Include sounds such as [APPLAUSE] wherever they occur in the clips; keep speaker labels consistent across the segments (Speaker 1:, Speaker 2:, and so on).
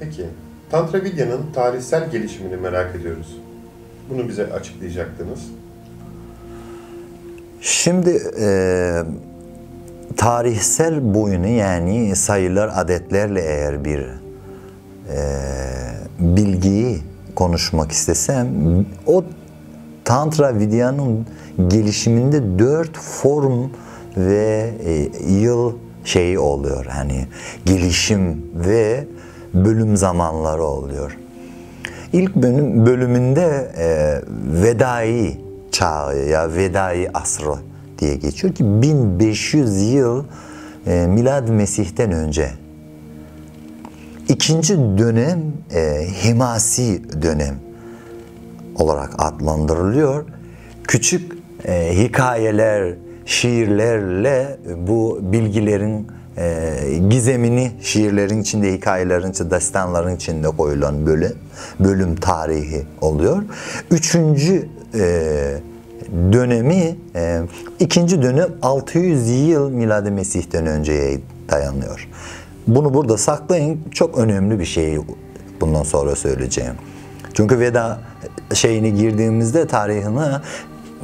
Speaker 1: Peki, Tantra Vidya'nın tarihsel gelişimini merak ediyoruz. Bunu bize açıklayacaktınız.
Speaker 2: Şimdi e, tarihsel boyunu yani sayılar, adetlerle eğer bir e, bilgiyi konuşmak istesem o Tantra Vidya'nın gelişiminde dört form ve e, yıl şeyi oluyor. Hani gelişim ve bölüm zamanları oluyor. İlk bölüm, bölümünde e, Vedai çağı ya Vedai asrı diye geçiyor ki 1500 yıl e, Milad Mesih'ten önce. İkinci dönem e, Himasi dönem olarak adlandırılıyor. Küçük e, hikayeler, şiirlerle bu bilgilerin e, gizemini şiirlerin içinde, hikayelerin içinde, destanların içinde koyulan bölüm, bölüm tarihi oluyor. Üçüncü e, dönemi, e, ikinci dönem 600 yıl Milad-ı Mesih'ten önceye dayanıyor. Bunu burada saklayın. Çok önemli bir şey bundan sonra söyleyeceğim. Çünkü Veda şeyini girdiğimizde tarihine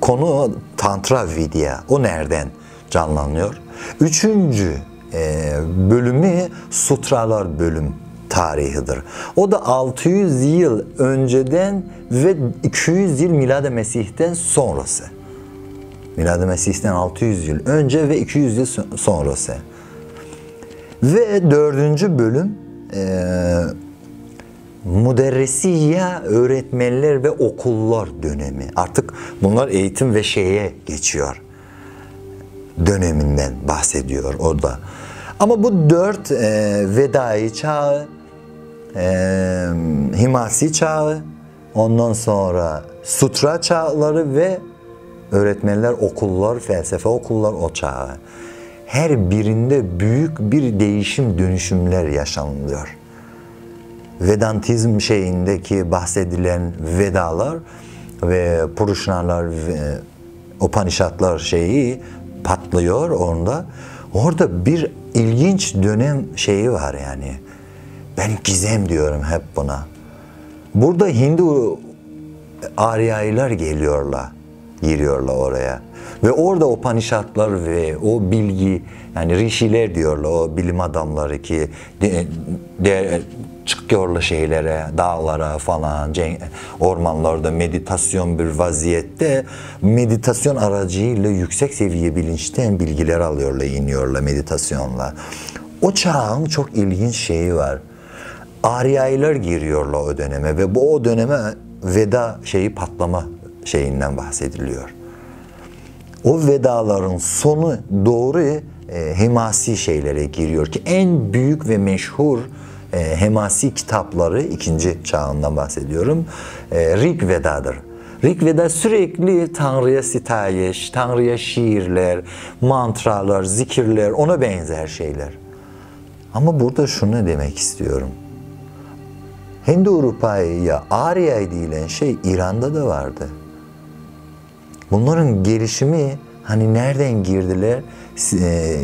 Speaker 2: konu Tantra Vidya. O nereden canlanıyor? Üçüncü e, bölümü Sutralar bölüm tarihidir. O da 600 yıl önceden ve 200 yıl Milad-ı Mesih'ten sonrası. Milad-ı Mesih'ten 600 yıl önce ve 200 yıl sonrası. Ve dördüncü bölüm e, Müderrisiye öğretmenler ve okullar dönemi. Artık bunlar eğitim ve şeye geçiyor. Döneminden bahsediyor orada. Ama bu dört e, vedai çağı, e, himasi çağı, ondan sonra sutra çağları ve öğretmenler okullar, felsefe okullar o çağı. Her birinde büyük bir değişim dönüşümler yaşanılıyor. Vedantizm şeyindeki bahsedilen Vedalar ve Purushalar ve Upanishadlar şeyi patlıyor onda. Orada bir ilginç dönem şeyi var yani. Ben gizem diyorum hep buna. Burada Hindu Aryailer geliyorlar, giriyorlar oraya. Ve orada o panişatlar ve o bilgi, yani rişiler diyorlar, o bilim adamları ki de, de, çıkıyorlar şeylere, dağlara falan, ormanlarda meditasyon bir vaziyette meditasyon aracıyla yüksek seviye bilinçten bilgiler alıyorlar, iniyorlar meditasyonla. O çağın çok ilginç şeyi var. Aryailer giriyorlar o döneme ve bu o döneme veda şeyi patlama şeyinden bahsediliyor. O vedaların sonu doğru e, hemasi şeylere giriyor ki en büyük ve meşhur e, hemasi kitapları ikinci çağından bahsediyorum. E, Rig Veda'dır. Rig Veda sürekli Tanrı'ya sitayiş, Tanrı'ya şiirler, mantralar, zikirler, ona benzer şeyler. Ama burada şunu demek istiyorum. Hindu Urupa'ya Arya edilen şey İran'da da vardı. Bunların gelişimi hani nereden girdiler? E,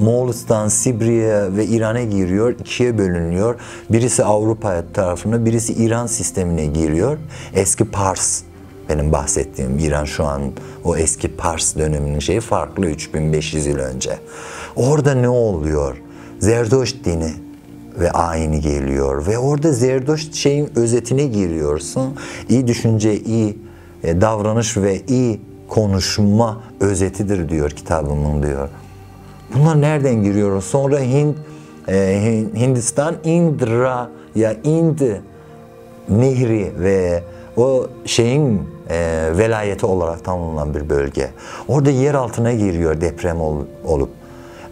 Speaker 2: Moğolistan, Sibirya ve İran'a giriyor, ikiye bölünüyor. Birisi Avrupa tarafına, birisi İran sistemine giriyor. Eski Pars, benim bahsettiğim İran şu an o eski Pars döneminin şeyi farklı 3500 yıl önce. Orada ne oluyor? Zerdoş dini ve ayini geliyor ve orada Zerdoş şeyin özetine giriyorsun. İyi düşünce, iyi e, davranış ve iyi konuşma özetidir diyor kitabımın diyor. Bunlar nereden giriyor? Sonra Hind, e, Hindistan Indra ya Ind nehri ve o şeyin e, velayeti olarak tanımlanan bir bölge. Orada yer altına giriyor deprem ol, olup.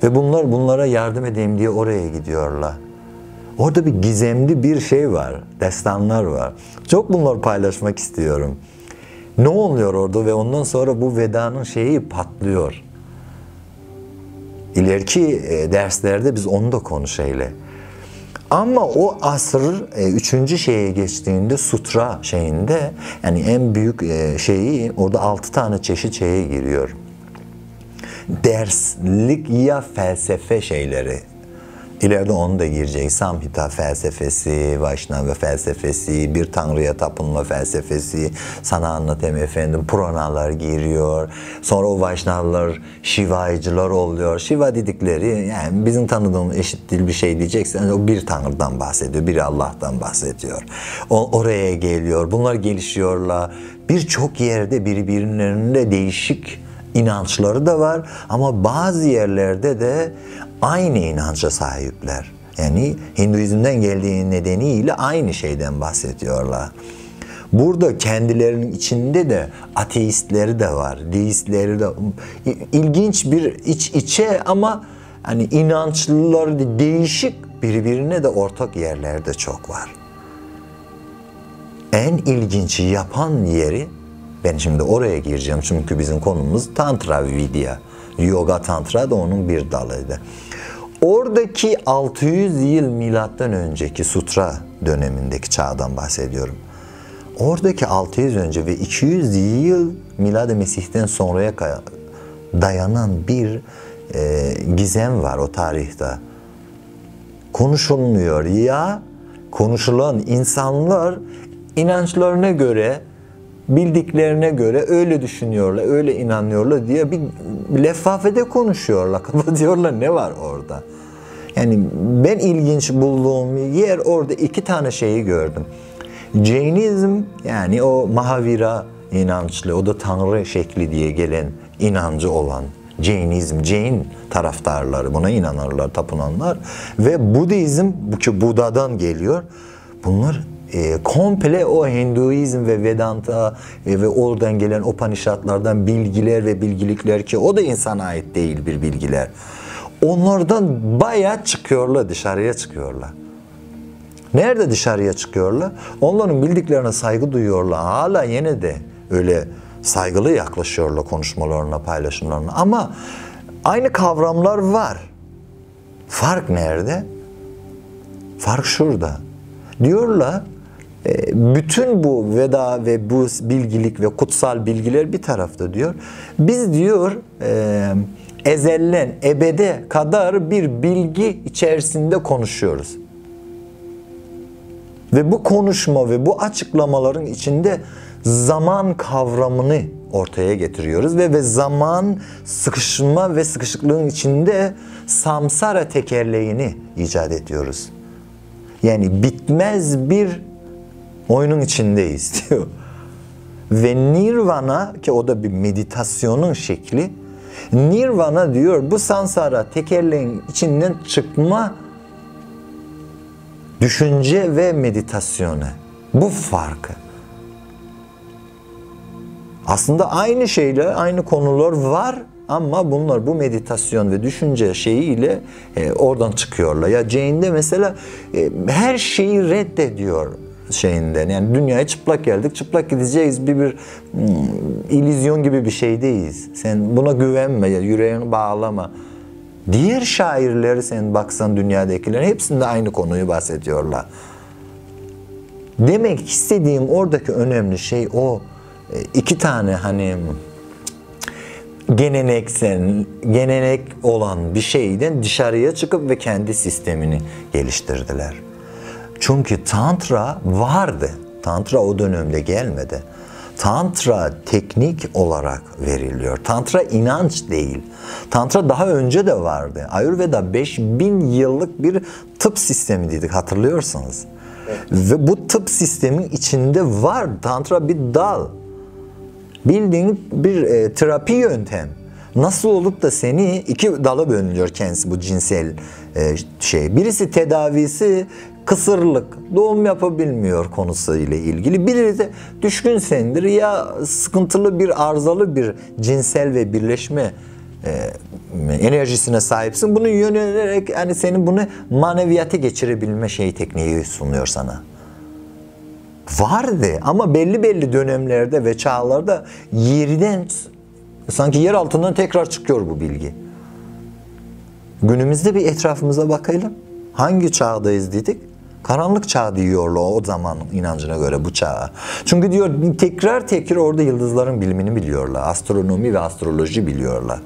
Speaker 2: Ve bunlar bunlara yardım edeyim diye oraya gidiyorlar. Orada bir gizemli bir şey var, destanlar var. Çok bunları paylaşmak istiyorum. Ne oluyor orada ve ondan sonra bu vedanın şeyi patlıyor. İleriki e, derslerde biz onu da konuşayla. Ama o asır e, üçüncü şeye geçtiğinde sutra şeyinde yani en büyük e, şeyi orada altı tane çeşit şeye giriyor. Derslik ya felsefe şeyleri İleride onu da girecek. Samhita felsefesi, Vaishnava felsefesi, bir tanrıya tapınma felsefesi, sana anlatayım efendim, Puranalar giriyor. Sonra o Vaishnavalar Şivaycılar oluyor. Shiva dedikleri yani bizim tanıdığımız eşit dil bir şey diyeceksen o bir tanrıdan bahsediyor, bir Allah'tan bahsediyor. O, oraya geliyor. Bunlar gelişiyorlar. Birçok yerde birbirlerinde değişik inançları da var ama bazı yerlerde de aynı inanca sahipler. Yani Hinduizm'den geldiği nedeniyle aynı şeyden bahsediyorlar. Burada kendilerinin içinde de ateistleri de var, deistleri de ilginç bir iç içe ama hani inançlıları da değişik birbirine de ortak yerlerde çok var. En ilginç yapan yeri ben şimdi oraya gireceğim çünkü bizim konumuz Tantra Vidya. Yoga Tantra da onun bir dalıydı. Oradaki 600 yıl milattan önceki sutra dönemindeki çağdan bahsediyorum. Oradaki 600 önce ve 200 yıl milad Mesih'ten sonraya dayanan bir e, gizem var o tarihte. Konuşulmuyor ya konuşulan insanlar inançlarına göre bildiklerine göre öyle düşünüyorlar, öyle inanıyorlar diye bir lefafede konuşuyorlar. [LAUGHS] Kapatıyorlar ne var orada? Yani ben ilginç bulduğum yer orada iki tane şeyi gördüm. Jainizm yani o Mahavira inançlı, o da Tanrı şekli diye gelen inancı olan Jainizm, Jain taraftarları buna inanırlar, tapınanlar ve Budizm bu ki Buda'dan geliyor. Bunlar e, komple o Hinduizm ve Vedanta e, ve oradan gelen Upanishadlardan bilgiler ve bilgilikler ki o da insana ait değil bir bilgiler. Onlardan bayağı çıkıyorlar, dışarıya çıkıyorlar. Nerede dışarıya çıkıyorlar? Onların bildiklerine saygı duyuyorlar. Hala yine de öyle saygılı yaklaşıyorlar konuşmalarına, paylaşımlarına. Ama aynı kavramlar var. Fark nerede? Fark şurada. Diyorlar bütün bu veda ve bu bilgilik ve kutsal bilgiler bir tarafta diyor. Biz diyor e, ezellen, ebede kadar bir bilgi içerisinde konuşuyoruz. Ve bu konuşma ve bu açıklamaların içinde zaman kavramını ortaya getiriyoruz ve ve zaman sıkışma ve sıkışıklığın içinde samsara tekerleğini icat ediyoruz. Yani bitmez bir oyunun içindeyiz [LAUGHS] diyor. Ve nirvana ki o da bir meditasyonun şekli. Nirvana diyor bu sansara tekerleğin içinden çıkma düşünce ve meditasyonu. Bu farkı. Aslında aynı şeyle aynı konular var ama bunlar bu meditasyon ve düşünce şeyiyle e, oradan çıkıyorlar. Ya Jane'de mesela e, her şeyi reddediyor şeyinden. Yani dünyaya çıplak geldik, çıplak gideceğiz. Bir bir hmm, illüzyon gibi bir şeydeyiz. Sen buna güvenme, yüreğini bağlama. Diğer şairleri sen baksan dünyadakilerin hepsinde aynı konuyu bahsediyorlar. Demek istediğim oradaki önemli şey o e, iki tane hani geleneksel, gelenek olan bir şeyden dışarıya çıkıp ve kendi sistemini geliştirdiler. Çünkü Tantra vardı. Tantra o dönemde gelmedi. Tantra teknik olarak veriliyor. Tantra inanç değil. Tantra daha önce de vardı. Ayurveda 5000 yıllık bir tıp sistemi dedik hatırlıyorsanız. Ve bu tıp sistemin içinde var. Tantra bir dal. Bildiğin bir e, terapi yöntem. Nasıl olup da seni iki dala bölünüyor kendisi bu cinsel e, şey. Birisi tedavisi kısırlık, doğum yapabilmiyor konusu ile ilgili. Biri de düşkün sendir ya sıkıntılı bir arızalı bir cinsel ve birleşme e, enerjisine sahipsin. Bunu yönelerek yani senin bunu maneviyata geçirebilme şey tekniği sunuyor sana. Vardı ama belli belli dönemlerde ve çağlarda yerden sanki yer altından tekrar çıkıyor bu bilgi. Günümüzde bir etrafımıza bakalım. Hangi çağdayız dedik? Karanlık çağ diyorlar o zaman inancına göre bu çağa. Çünkü diyor tekrar tekrar orada yıldızların bilimini biliyorlar. Astronomi ve astroloji biliyorlar.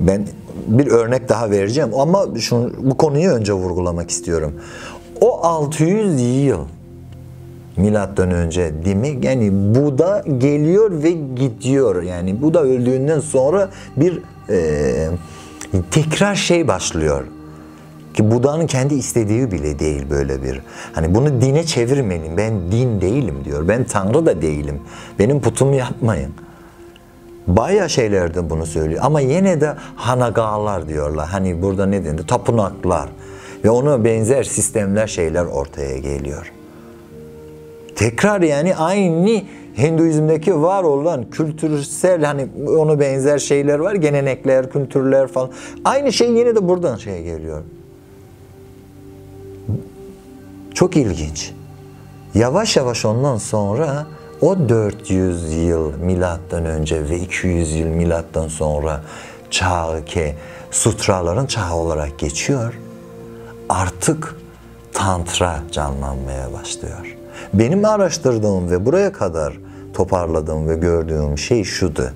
Speaker 2: Ben bir örnek daha vereceğim ama şunu, bu konuyu önce vurgulamak istiyorum. O 600 yıl milattan önce demek yani Buda geliyor ve gidiyor. Yani Buda öldüğünden sonra bir e, tekrar şey başlıyor. Ki Buda'nın kendi istediği bile değil böyle bir. Hani bunu dine çevirmeyin. Ben din değilim diyor. Ben tanrı da değilim. Benim putumu yapmayın. Bayağı şeylerde bunu söylüyor. Ama yine de hanagalar diyorlar. Hani burada ne denir? Tapınaklar. Ve ona benzer sistemler şeyler ortaya geliyor. Tekrar yani aynı Hinduizm'deki var olan kültürsel hani ona benzer şeyler var. Gelenekler, kültürler falan. Aynı şey yine de buradan şey geliyor. Çok ilginç. Yavaş yavaş ondan sonra o 400 yıl milattan önce ve 200 yıl milattan sonra çağı ki sutraların çağı olarak geçiyor. Artık tantra canlanmaya başlıyor. Benim araştırdığım ve buraya kadar toparladığım ve gördüğüm şey şudu.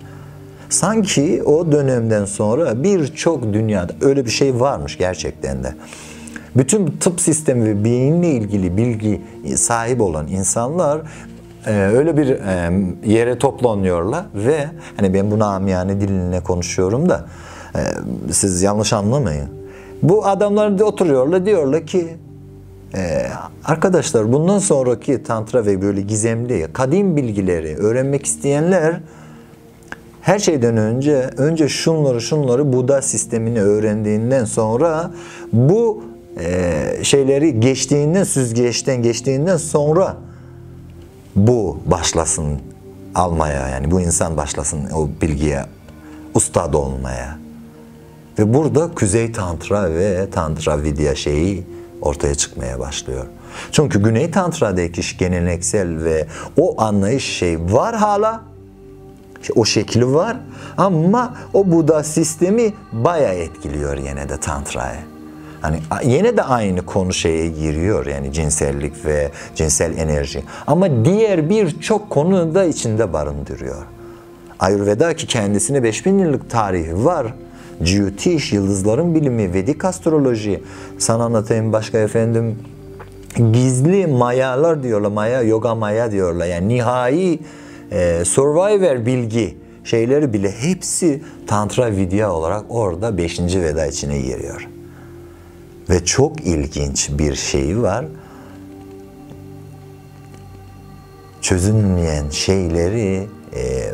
Speaker 2: Sanki o dönemden sonra birçok dünyada öyle bir şey varmış gerçekten de. Bütün tıp sistemi ve beyinle ilgili bilgi sahip olan insanlar e, öyle bir e, yere toplanıyorlar ve hani ben bunu amiyane diline konuşuyorum da e, siz yanlış anlamayın. Bu adamlar da oturuyorlar diyorlar ki arkadaşlar bundan sonraki tantra ve böyle gizemli, kadim bilgileri öğrenmek isteyenler her şeyden önce önce şunları şunları Buda sistemini öğrendiğinden sonra bu e, şeyleri geçtiğinden süzgeçten geçtiğinden sonra bu başlasın almaya yani bu insan başlasın o bilgiye ustad olmaya. Ve burada Kuzey Tantra ve Tantra Vidya şeyi ortaya çıkmaya başlıyor. Çünkü Güney Tantra'daki geleneksel ve o anlayış şey var hala. O şekli var ama o Buda sistemi bayağı etkiliyor yine de Tantra'ya. Hani yine de aynı konu şeye giriyor yani cinsellik ve cinsel enerji. Ama diğer birçok konu da içinde barındırıyor. Ayurveda ki kendisine 5000 yıllık tarihi var. Jyotish, yıldızların bilimi, Vedik astroloji. Sana anlatayım başka efendim. Gizli mayalar diyorlar. Maya, yoga maya diyorlar. Yani nihai e, survivor bilgi şeyleri bile hepsi Tantra Vidya olarak orada 5. Veda içine giriyor. Ve çok ilginç bir şey var. Çözülmeyen şeyleri e,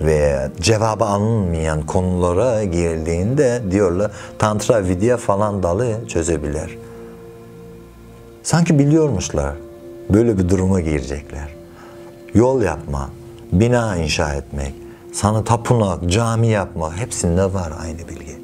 Speaker 2: ve cevabı alınmayan konulara girildiğinde diyorlar Tantra Vidya falan dalı çözebilir. Sanki biliyormuşlar böyle bir duruma girecekler. Yol yapma, bina inşa etmek, sana tapınak, cami yapmak hepsinde var aynı bilgi.